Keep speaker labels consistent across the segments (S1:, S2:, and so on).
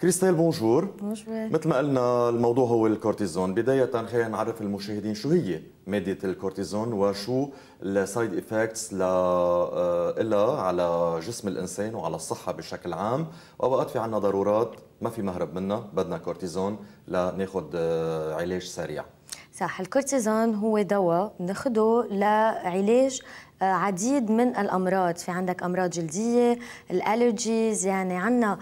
S1: كريستيل bonjour.
S2: Bonjour.
S1: مثل ما قلنا الموضوع هو الكورتيزون. بداية خلينا نعرف المشاهدين شو هي مادة الكورتيزون وشو ال side effects لها على جسم الإنسان وعلى الصحة بشكل عام. وأوقات في عنا ضرورات ما في مهرب منها بدنا كورتيزون لناخذ آه، علاج سريع.
S2: صح الكورتيزون هو دواء بناخده لعلاج آه، عديد من الأمراض. في عندك أمراض جلدية ال allergies يعني عندنا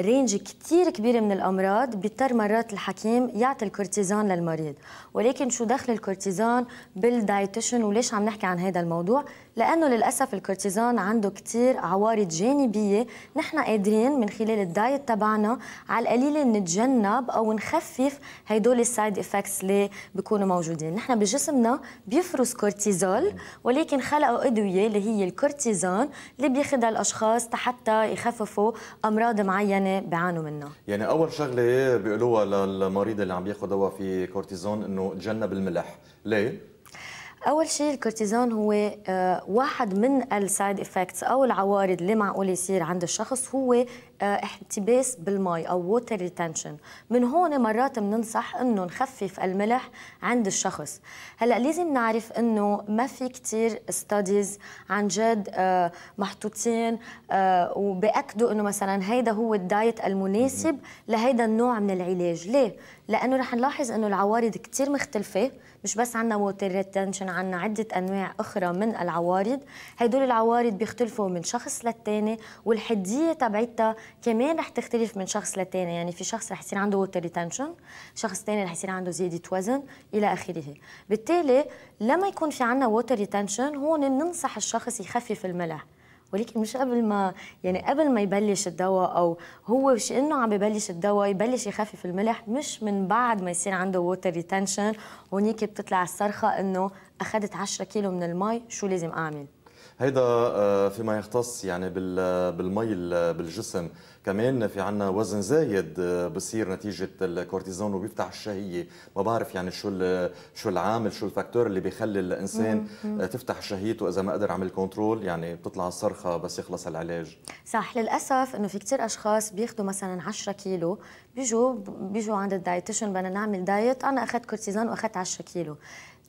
S2: range كثير كبير من الأمراض بيضطر مرات الحكيم يعطي الكورتيزون للمريض. ولكن شو دخل الكورتيزون بال dietitian؟ وليش عم نحكي عن هذا الموضوع؟ لأنه للأسف الكورتيزون عنده كثير عوارض جانبية نحن قادرين من خلال ال diet تبعنا على القليله نتجنب أو نخفف هدول ال side effects اللي بيكونوا موجودين. نحن بجسمنا بيفرز كورتيزول ولكن خلقوا أدوية اللي هي الكورتيزون اللي بياخذها الأشخاص حتى يخففوا أمراض معينة بيعانوا منها.
S1: يعني أول شغلة بيقولوها للمريض اللي عم ياخذ دواء في كورتيزون إنه تجنب الملح. ليه؟
S2: أول شيء الكورتيزون هو آه، واحد من ال side effects أو العوارض اللي معقول يصير عند الشخص هو احتباس بالمي أو water retention من هون مرات بننصح إنه نخفف الملح عند الشخص. هلأ لازم نعرف إنه ما في كثير studies عن جد آه، محطوطين وبأكدوا إنه مثلا هيدا هو ال diet المناسب لهيدا النوع من العلاج. ليه؟ لأنه رح نلاحظ إنه العوارض كثير مختلفة مش بس عندنا water retention عندنا عدة أنواع أخرى من العوارض. هدول العوارض بيختلفوا من شخص للتاني والحدّية تبعتها كمان رح تختلف من شخص للتاني. يعني في شخص رح يصير عنده water retention شخص تاني رح يصير عنده زيادة وزن إلى آخره. بالتالي لما يكون في عندنا water retention هون ننصح الشخص يخفف الملح. ولكن مش قبل ما يعني قبل ما يبلش الدواء أو هو مش إنه عم ببلش الدواء يبلش يخفف الملح مش من بعد ما يصير عنده water retention هونيك بتطلع الصرخة إنه أخذت 10 كيلو من المي شو لازم أعمل؟
S1: هيدا آه، فيما يختص يعني بالمي بالجسم. كمان في عنا وزن زايد آه، بصير نتيجة الكورتيزون وبيفتح الشهية. ما بعرف يعني شو شو العامل شو ال facteur اللي بيخلي الإنسان آه، تفتح شهيته إذا ما قدر عمل control يعني بتطلع الصرخة بس يخلص العلاج.
S2: صح. للأسف إنه في كثير أشخاص بياخذوا مثلا 10 كيلو بيجوا بيجوا عند ال dietitian بدنا نعمل diet أنا أخذت كورتيزون وأخذت 10 كيلو.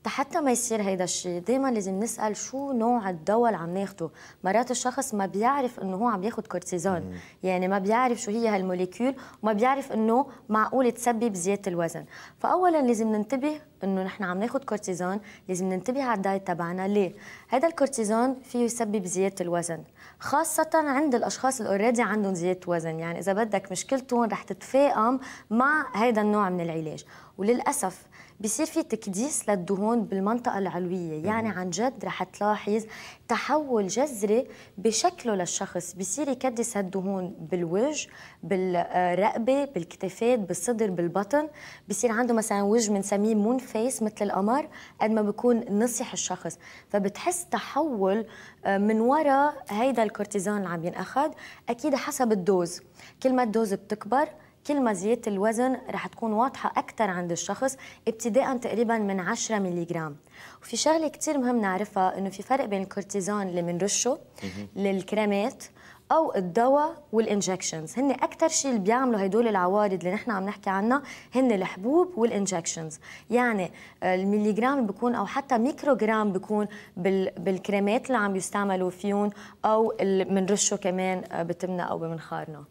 S2: حتى ما يصير هيدا الشيء دائما لازم نسأل شو نوع الدواء اللي عم ناخده. مرات الشخص ما بيعرف إنه هو عم ياخذ كورتيزون. يعني ما بيعرف شو هي هال molecule وما بيعرف إنه معقول تسبب زيادة الوزن. فاولا لازم ننتبه انه نحن عم ناخذ كورتيزون لازم ننتبه على ال diet تبعنا. ليه؟ هذا الكورتيزون فيه يسبب زيادة الوزن خاصة عند الأشخاص اللي already عندهم زيادة وزن. يعني إذا بدك مشكلتهم رح تتفاقم مع هذا النوع من العلاج. وللأسف بصير في تكديس للدهون بالمنطقة العلوية. يعني عن جد رح تلاحظ تحول جذري بشكله للشخص. بصير يكدس هالدهون بالوجه بالرقبة بالكتفات بالصدر بالبطن. بصير عنده مثلا وجه بنسميه moon face مثل القمر قد ما بيكون نصح الشخص. فبتحس تحول آه، من وراء هيدا الكورتيزون اللي عم ينأخذ أكيد حسب ال dose. كل ما ال dose بتكبر كل ما زيادة الوزن رح تكون واضحة أكثر عند الشخص ابتداء تقريبا من 10 ملغ وفي شغلة كثير مهم نعرفها إنه في فرق بين الكورتيزون اللي بنرشه للكريمات. أو الدواء وال injections هن أكثر شيء اللي بيعملوا هدول العوارض اللي نحن عم نحكي عنها هن الحبوب وال injections يعني المليغرام بيكون أو حتى ميكروغرام بيكون بالكريمات اللي عم يستعملوا فيهم أو بنرشه كمان بتمنا أو بمنخارنا.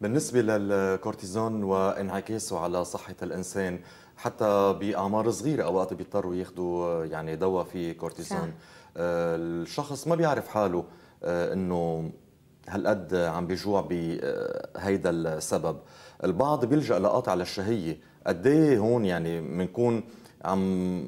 S1: بالنسبة للكورتيزون وإنعكاسه على صحة الإنسان حتى بأعمار صغيرة أوقات بيضطروا ياخذوا يعني دواء فيه كورتيزون. صح. آه، الشخص ما بيعرف حاله آه، إنه هالقد عم بيجوع بهيدا السبب. البعض بيلجأ لقاطع للشهية. قد إيه هون يعني بنكون عم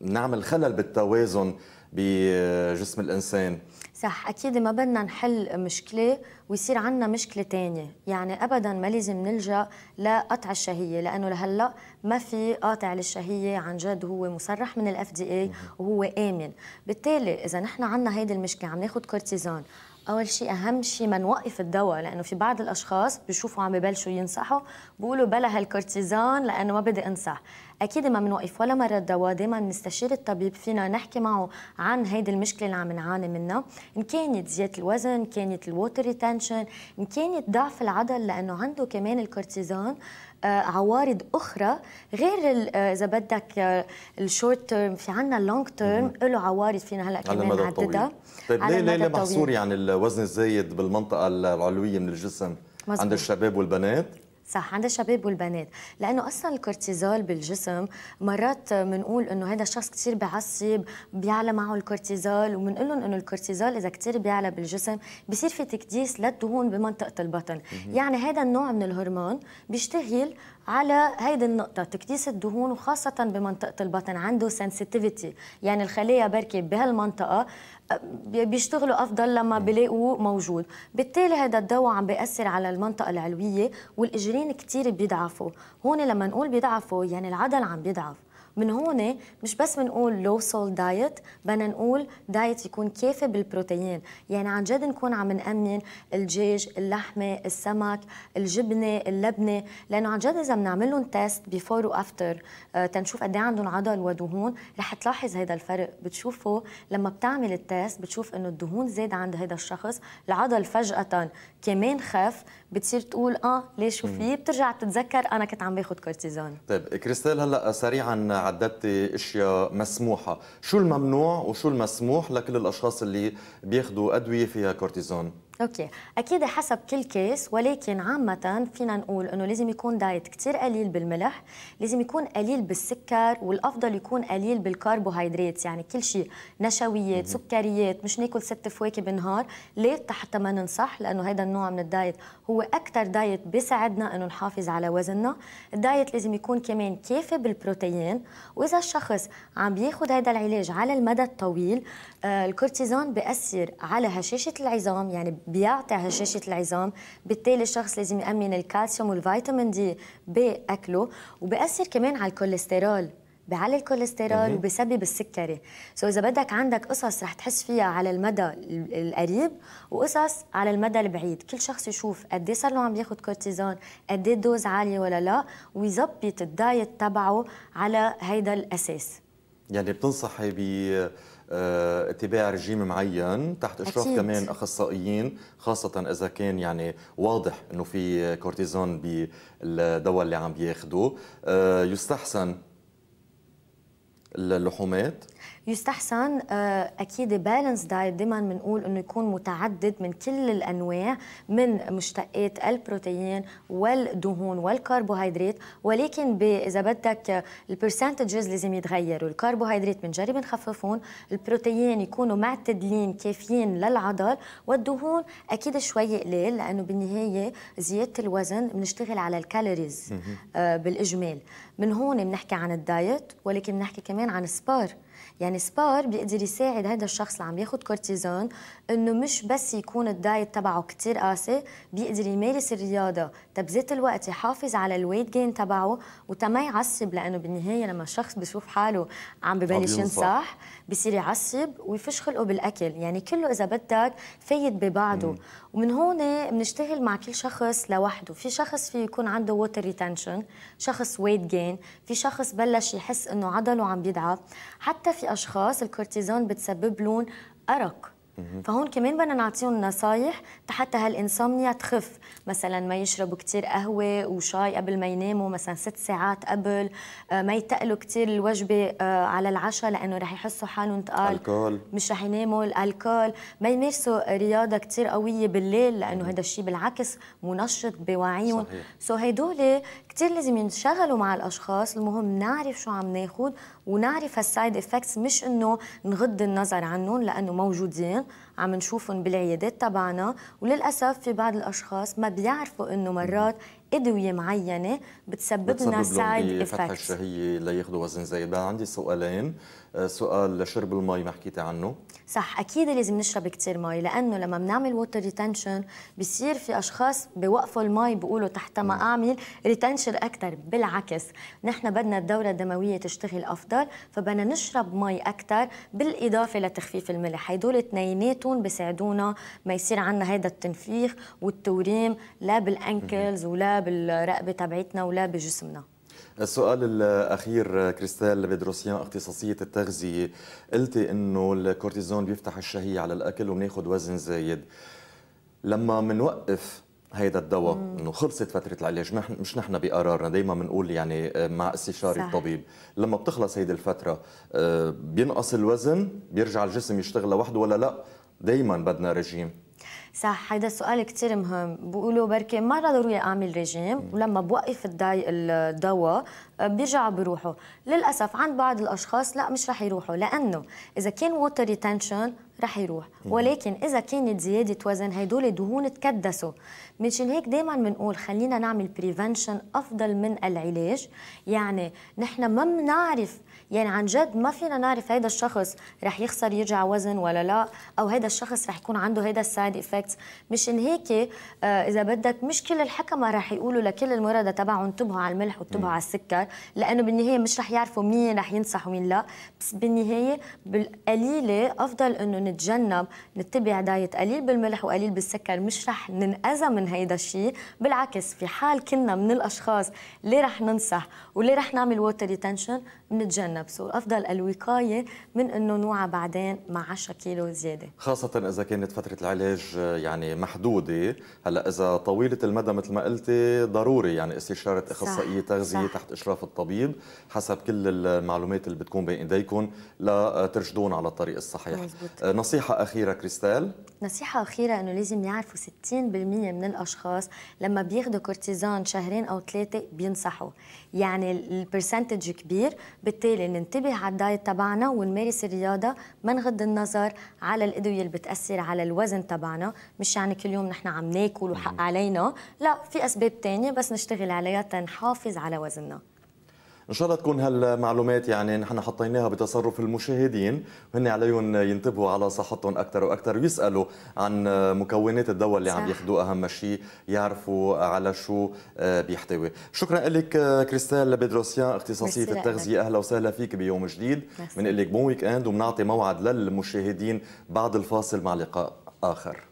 S1: نعمل خلل بالتوازن بجسم الإنسان؟
S2: صح أكيد ما بدنا نحل مشكلة ويصير عندنا مشكلة تانية. يعني أبدا ما لازم نلجأ لقطع الشهية لأنه لهلأ ما في قاطع للشهية. عن جد هو مصرح من ال FDA وهو آمن. بالتالي إذا نحن عندنا هيدي المشكلة عم ناخذ كورتيزون. أول شيء أهم شيء ما نوقف الدواء لأنه في بعض الأشخاص بيشوفوا عم ببلشوا ينصحوا بيقولوا بلا هالكورتيزون لأنه ما بدي أنصح. أكيد ما بنوقف ولا مرة الدواء دائما بنستشير الطبيب فينا نحكي معه عن هيدي المشكلة اللي عم نعاني منها. إن كانت زياده الوزن إن كانت ال water retention إن كانت ضعف العضل لأنه عنده كمان الكورتيزون آه، عوارض أخرى. غير آه، إذا بدك ال short term في عنا ال long term له عوارض فينا هلأ كمان نعددها.
S1: طيب ليه ليه محصور يعني الوزن الزايد بالمنطقة العلوية من الجسم مزبوط. عند الشباب والبنات؟
S2: صح عند الشباب والبنات. لأنه أصلا الكورتيزول بالجسم مرات بنقول إنه هذا الشخص كثير بعصب بيعلى معه الكورتيزول وبنقول لهم إنه الكورتيزول إذا كثير بيعلى بالجسم بصير في تكديس للدهون بمنطقة البطن. يعني هذا النوع من الهرمون بيشتغل على هيدي النقطة تكديس الدهون وخاصة بمنطقة البطن عنده sensitivity يعني الخلايا بركي بهالمنطقة بيشتغلوا أفضل لما بيلاقوه موجود. بالتالي هذا الدواء عم بيأثر على المنطقة العلوية والإجرين كثير بيضعفوا. هون لما نقول بيضعفوا يعني العضل عم بيضعف. من هون مش بس بنقول low salt diet بدنا نقول diet يكون كافي بالبروتين. يعني عن جد نكون عم نأمن الدجاج اللحمة السمك الجبنة اللبنة لأنه عن جد إذا بنعمل لهم test before و after تنشوف قد إيه عندهم عضل ودهون رح تلاحظ هذا الفرق. بتشوفه لما بتعمل ال test بتشوف إنه الدهون زاد عند هذا الشخص العضل فجأة كمان خف بتصير تقول آه ليش شو في بترجع بتتذكر أنا كنت عم باخذ كورتيزون.
S1: طيب كريستال هلأ سريعا عددتي أشياء مسموحة. شو الممنوع وشو المسموح لكل الأشخاص اللي بياخذوا أدوية فيها كورتيزون؟
S2: Okay. أكيد حسب كل case ولكن عامة فينا نقول إنه لازم يكون diet كثير قليل بالملح لازم يكون قليل بالسكر والأفضل يكون قليل بالكربوهيدرات يعني كل شيء نشويات سكريات مش ناكل ست فواكه بالنهار. ليه؟ حتى ما ننصح لأنه هذا النوع من ال diet هو أكثر diet بيساعدنا إنه نحافظ على وزننا. ال diet لازم يكون كمان كافي بالبروتين. وإذا الشخص عم بياخذ هذا العلاج على المدى الطويل آه الكورتيزون بيأثر على هشاشة العظام يعني بيعطي هشاشه العظام. بالتالي الشخص لازم يأمن الكالسيوم والفيتامين D باكله وبيأثر كمان على الكوليسترول بيعلي الكوليسترول وبسبب السكري. so إذا بدك عندك قصص رح تحس فيها على المدى القريب وقصص على المدى البعيد. كل شخص يشوف قد إيه صار له عم ياخذ كورتيزون قد إيه ال dose عالية ولا لا ويظبط ال diet تبعه على هيدا الأساس.
S1: يعني بتنصحي ب اتباع رجيم معين تحت إشراف أكيد. كمان أخصائيين خاصة إذا كان يعني واضح إنه في كورتيزون بالدواء اللي عم بياخذه آه، يستحسن اللحومات
S2: يستحسن آه، أكيد balanced diet دائما بنقول إنه يكون متعدد من كل الأنواع من مشتقات البروتين والدهون والكربوهيدرات. ولكن إذا بدك ال percentages لازم يتغيروا. الكربوهيدرات بنجرب نخففهم. البروتين يكونوا معتدلين كافيين للعضل. والدهون أكيد شوي قليل لأنه بالنهاية زيادة الوزن بنشتغل على ال calories آه، بالإجمال. من هون بنحكي عن ال diet ولكن بنحكي كمان عن sport يعني sport بيقدر يساعد هذا الشخص اللي عم ياخذ كورتيزون إنه مش بس يكون ال diet تبعه كثير قاسي بيقدر يمارس الرياضة. تبذات الوقت يحافظ على ال weight gain تبعه وتما يعصب لأنه بالنهاية لما الشخص بشوف حاله عم ببلش ينصح بصير يعصب ويفش خلقه بالأكل. يعني كله إذا بدك فايت ببعضه. مم. ومن هون بنشتغل مع كل شخص لوحده. في شخص في يكون عنده water retention شخص weight gain في شخص بلش يحس إنه عضله عم بيضعف. حتى في أشخاص الكورتيزون بتسبب لهم أرق. فهون كمان بدنا نعطيهم نصايح حتى هال insomnia تخف. مثلا ما يشربوا كثير قهوة وشاي قبل ما يناموا مثلا ست ساعات قبل آه، ما يتقلوا كثير الوجبة آه، على العشاء لأنه رح يحسوا حالهم ثقال
S1: ألكول.
S2: مش رح يناموا الألكول. ما يمارسوا رياضة كثير قوية بالليل لأنه هذا الشيء بالعكس منشط بوعيهم. so هدول كثير لازم ينشغلوا مع الأشخاص. المهم نعرف شو عم ناخذ ونعرف هال side effects مش إنه نغض النظر عنهم لأنه موجودين. عم نشوفهم بالعيادات تبعنا وللأسف في بعض الأشخاص ما بيعرفوا إنه مرات أدوية معينة بتسبب لنا side effects
S1: الشهيه لياخذوا وزن زايد. عندي سؤالين. آه، سؤال شرب المي ما حكيتي عنه؟
S2: صح أكيد لازم نشرب كثير مي لأنه لما بنعمل water retention بصير في أشخاص بوقفوا المي بيقولوا تحتى ما اعمل retention أكثر بالعكس. نحن بدنا الدوره الدموية تشتغل أفضل فبدنا نشرب مي أكثر بالإضافة لتخفيف الملح. هدول اثنيناتهم بيساعدونا ما يصير عندنا هذا التنفيخ والتوريم لا بال ankles ولا بالرقبه تبعتنا ولا بجسمنا.
S1: السؤال الأخير كريستال بيدروسيان اختصاصية التغذية. قلتي إنه الكورتيزون بيفتح الشهية على الأكل وبناخذ وزن زايد. لما منوقف هيدا الدواء إنه خلصت فترة العلاج مش نحن بقرارنا دائما بنقول يعني آه، مع استشاري الطبيب. لما بتخلص هيدي الفترة آه، بينقص الوزن بيرجع الجسم يشتغل لوحده ولا لا؟ دائما بدنا رجيم.
S2: صح هذا السؤال كثير مهم. بقولوا بركي مرة ضروري أعمل ريجيم ولما بوقف الدواء آه، بيرجعوا بيروحوا للأسف عند بعض الأشخاص لا مش رح يروحوا لأنه إذا كان water retention رح يروح. ولكن إذا كانت زياده وزن هدول دهون تكدسوا. مشان هيك دائما بنقول خلينا نعمل prevention أفضل من العلاج. يعني نحن ما بنعرف يعني عن جد ما فينا نعرف هيدا الشخص رح يخسر يرجع وزن ولا لا أو هيدا الشخص رح يكون عنده هيدا ال side effects مشان هيك آه إذا بدك مش كل الحكمة رح يقولوا لكل المرضى تبعهم انتبهوا على الملح وانتبهوا على السكر لأنه بالنهاية مش رح يعرفوا مين رح ينصح ومين لا. بس بالنهاية بالقليلة أفضل إنه نتجنب نتبع diet قليل بالملح وقليل بالسكر. مش رح ننأذى من هيدا الشيء. بالعكس في حال كنا من الأشخاص اللي رح ننصح واللي رح نعمل water retention بنتجنب. so افضل الوقاية من إنه نوعى بعدين مع 10 كيلو زيادة.
S1: خاصة إذا كانت فترة العلاج يعني محدودة. هلأ إذا طويلة المدى مثل ما قلتي ضروري يعني استشارة إخصائية تغذية تحت إشراف الطبيب حسب كل المعلومات اللي بتكون بين ايديكم لترشدون على الطريق الصحيح. مزبوط. نصيحة أخيرة كريستال.
S2: نصيحة أخيرة إنه لازم يعرفوا 60% من الأشخاص لما بياخذوا كورتيزون شهرين أو ثلاثة بينصحوا. يعني ال percentage كبير بالتالي ننتبه على ال diet تبعنا ونمارس الرياضة ما نغض النظر على الأدوية اللي بتأثر على الوزن تبعنا مش يعني كل يوم نحن عم ناكل وحق علينا. لا في أسباب تانية بس نشتغل عليها تنحافظ على وزننا.
S1: إن شاء الله تكون هالمعلومات يعني نحن حطيناها بتصرف المشاهدين وهن عليهم ينتبهوا على صحتهم أكثر وأكثر ويسألوا عن مكونات الدواء اللي صح. عم ياخذوه أهم شيء يعرفوا على شو آه، بيحتوي. شكرا لك كريستال بيدروسيان اختصاصية التغذية. أهلا وسهلا فيك بيوم جديد. بنقول لك bon week-end وبنعطي موعد للمشاهدين بعد الفاصل مع لقاء آخر.